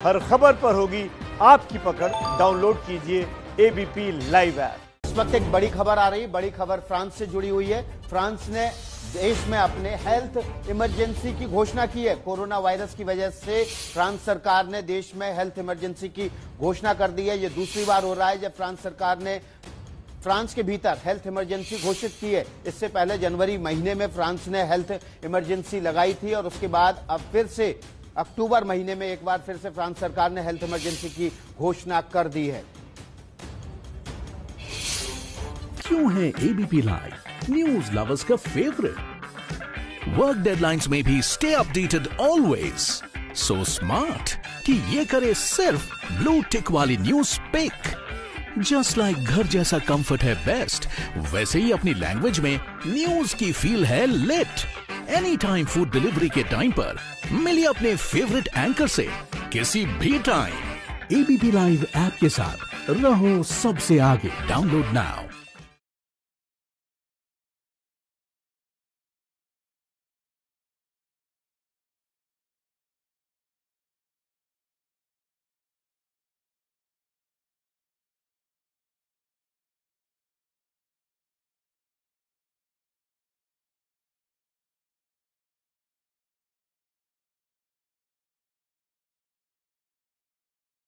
हर खबर पर होगी आपकी पकड़। डाउनलोड कीजिए एबीपी लाइव ऐप इस वक्त एक बड़ी खबर आ रही, बड़ी खबर फ्रांस से जुड़ी हुई है। फ्रांस ने देश में अपने हेल्थ इमरजेंसी की घोषणा की है। कोरोना वायरस की वजह से फ्रांस सरकार ने देश में हेल्थ इमरजेंसी की घोषणा कर दी है। ये दूसरी बार हो रहा है जब फ्रांस सरकार ने फ्रांस के भीतर हेल्थ इमरजेंसी घोषित की है। इससे पहले जनवरी महीने में फ्रांस ने हेल्थ इमरजेंसी लगाई थी और उसके बाद अब फिर से अक्टूबर महीने में एक बार फिर से फ्रांस सरकार ने हेल्थ इमरजेंसी की घोषणा कर दी है। क्यों है एबीपी लाइव न्यूज़ लवर्स का फेवरेट वर्क डेडलाइंस में भी stay updated always so smart कि ये करे सिर्फ़ ब्लू टिक वाली न्यूज़ पिक जस्ट लाइक घर जैसा कंफर्ट है बेस्ट वैसे ही अपनी लैंग्वेज में न्यूज़ की फील है let any time food delivery के टाइम पर, मिलिए अपने फेवरेट एंकर से किसी भी टाइम एबीपी लाइव ऐप के साथ रहो सबसे आगे. Download now